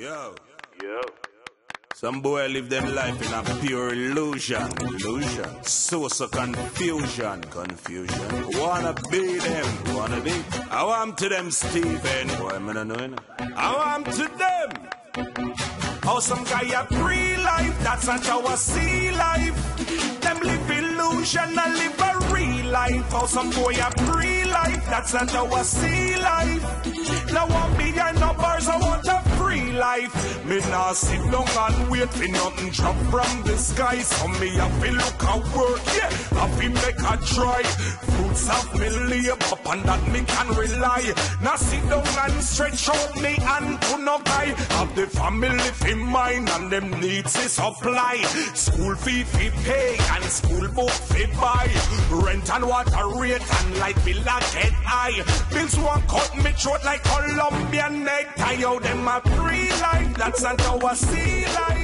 Yo. Yo. Some boy live them life in a pure illusion. Illusion. Source of confusion. Confusion. Wanna be them. Wanna be. I want to them, Stephen. Boy, I'm not knowing. I want to them. How some guy a pre-life, that's not how I see life. Them live illusion, I live a real life. How some boy a pre-life, that's not how I see life. Now want life. Me nah sit down and wait for nothing drop from the sky. So me have to look at work, to make a try. Fruits of me labor, and that me can rely. Now sit down and stretch out me and to no guy. Have the family in mind and them needs is supply. School fee fi pay and school book fi buy. Rent and water rate and light bill a get high. Bills want cut me throat like Colombian necktie. Yo, them a free life, that's not how I see life.